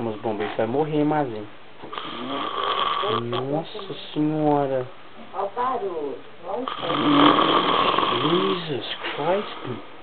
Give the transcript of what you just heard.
chama os bombeiros, vai morrer, Mazinho. Nossa senhora. Jesus Christ.